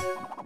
you